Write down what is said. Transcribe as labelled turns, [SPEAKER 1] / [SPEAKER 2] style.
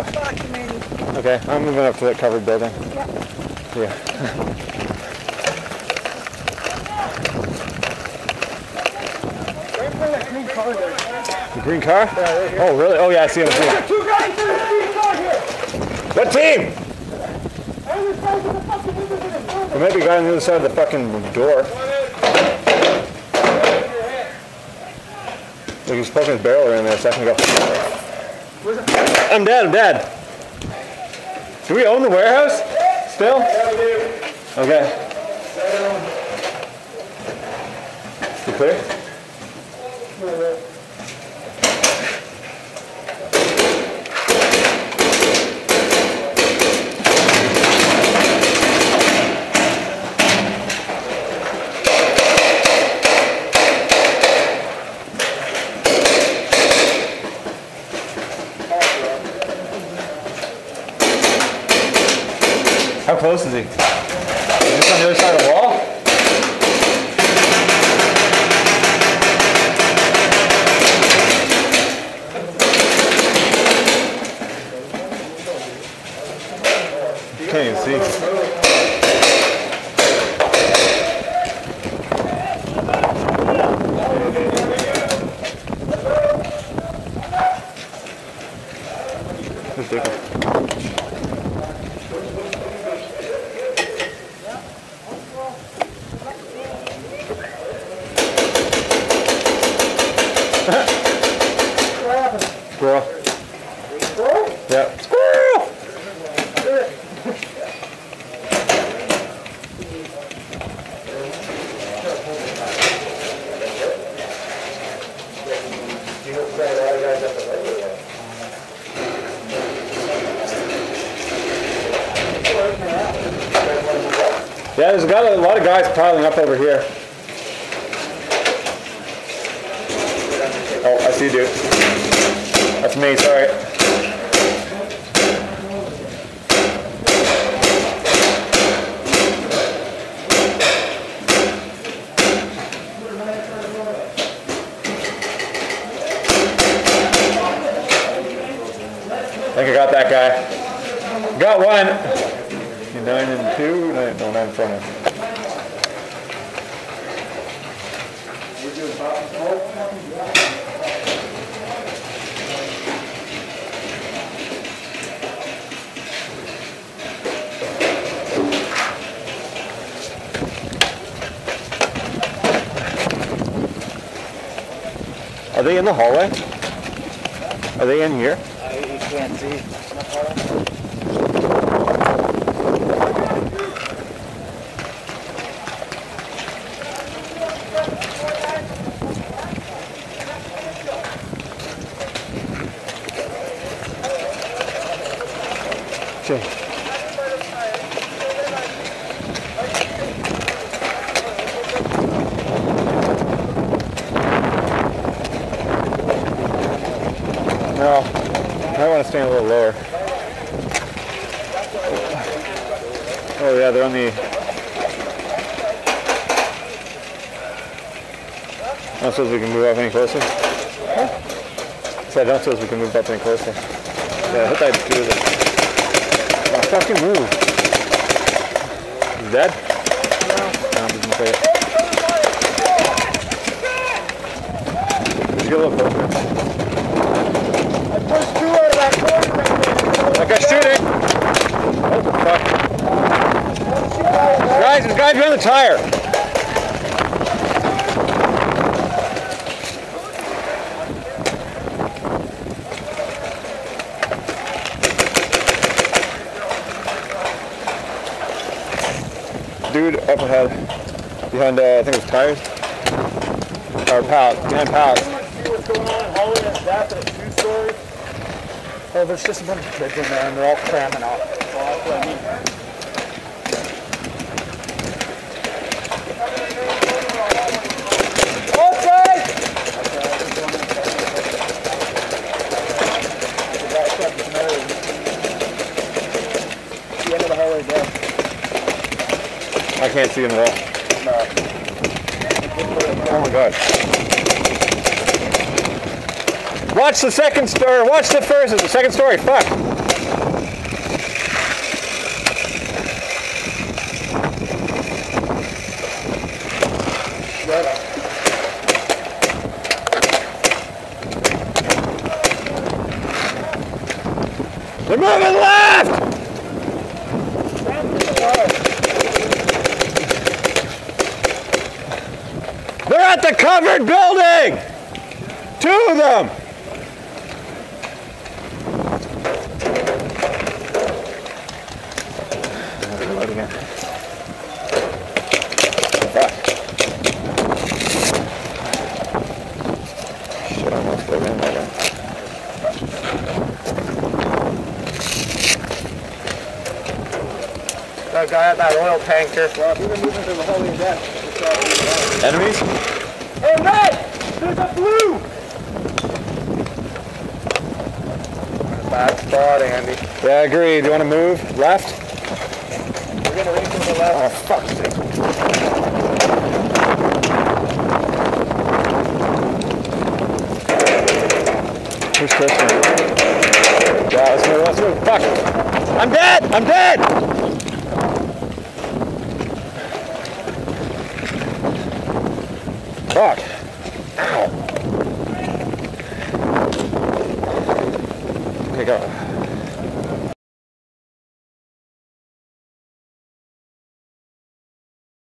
[SPEAKER 1] Okay, I'm moving up to that covered building.
[SPEAKER 2] Yep.
[SPEAKER 1] Yeah. The green car? Yeah, right Oh, really? Oh, yeah, I see him. I see him.
[SPEAKER 3] Two guys in the green car here.
[SPEAKER 1] What team?
[SPEAKER 3] And this guy's in the fucking window in the front.
[SPEAKER 1] There might be a guy on the other side of the fucking door. Like he's poking his barrel around there a second ago. I'm dead, I'm dead. Do we own the warehouse? Still? Okay. You clear? Close is he? Is this on the other side of the wall? Can't even see. Ridiculous. Squirrel. Yeah. Squirrel! Yeah, there's got a lot of guys piling up over here. Oh, I see you, dude. That's me, sorry. Got that guy. Got one. Nine and two? Nine, no, nine in front of him. Are they in the hallway? Are they in here?
[SPEAKER 4] Can't see.
[SPEAKER 1] Okay. No, I want to stand a little lower. Oh yeah, they're on the. I don't suppose we can move up any closer. Said I don't suppose we can move up any closer. Yeah, hit that dude. with it. Oh, fucking move. He's dead? No. No, doesn't say it. Let's get a little closer.
[SPEAKER 3] I pushed two out of that corner right there.
[SPEAKER 1] That guy's shooting! Oh, fuck. Guys, there's a guy behind the tire! Dude up ahead. Behind, uh, I think it was tires. Or pallets. Behind pallets.
[SPEAKER 3] See what's going on in hallway and at two stories?
[SPEAKER 4] Oh, there's just a bunch of kids in there and they're all cramming up. Well, that's what I mean. The end of the hallway there.
[SPEAKER 1] I can't see him at all. Oh my god. Watch the second story. Watch the first. It's The second story. Fuck. Moving left! They're at the covered building! Two of them! Reload again. Fuck. Shit, I almost gave in there.
[SPEAKER 4] That guy at that oil tanker.
[SPEAKER 3] Well, if you've been moving to the holy death,
[SPEAKER 1] Enemies?
[SPEAKER 3] Hey, red! There's a blue!
[SPEAKER 4] Bad spot, Andy.
[SPEAKER 1] Yeah, I agree. Do you want to move? Left?
[SPEAKER 4] We're gonna race to the left.
[SPEAKER 1] Oh, fuck's sake. Who's Christian? Yeah, let's move, let's move. Fuck! I'm dead! I'm dead! Fuck. Ow. Okay, go.